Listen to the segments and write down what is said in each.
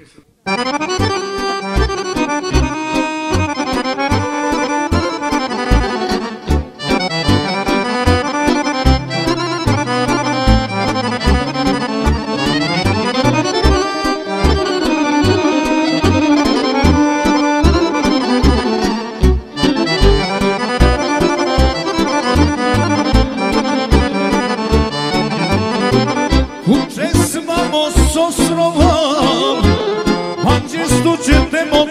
Jesús.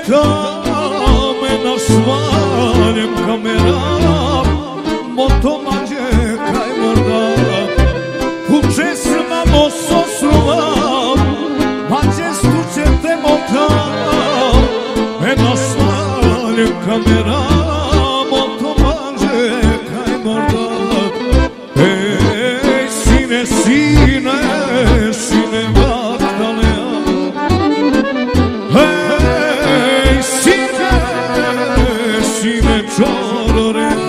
kamen asfalem kameram moto mađe kaj morda u česma moso sruvam mađe stuče te mota men asfalem kameram moto mađe kaj morda ej sine sine Lord.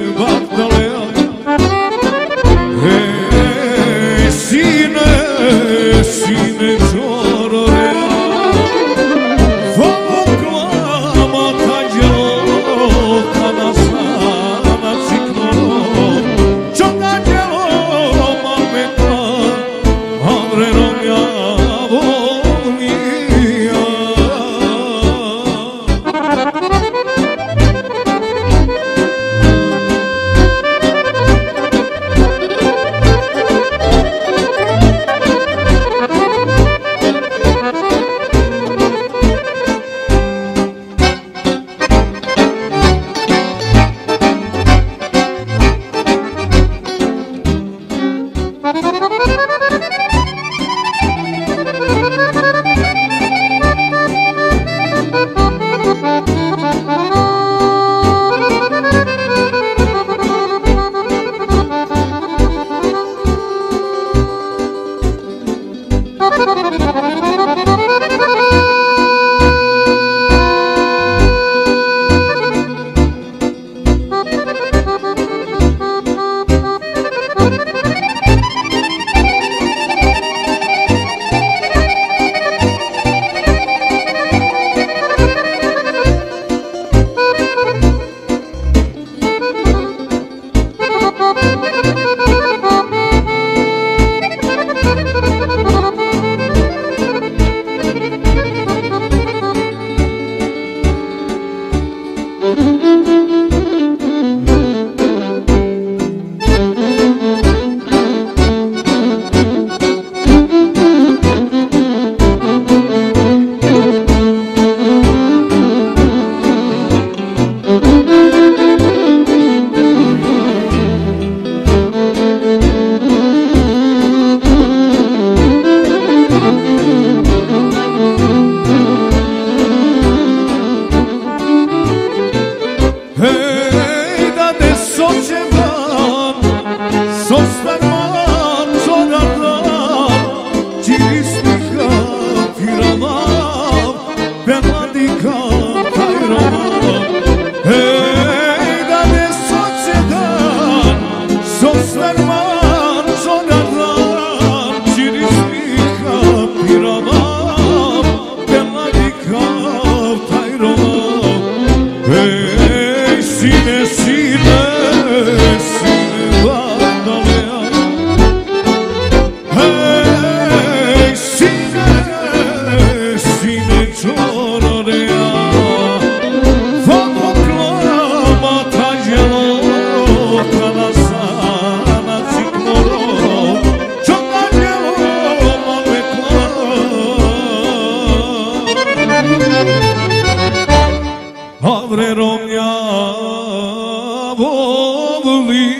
holy.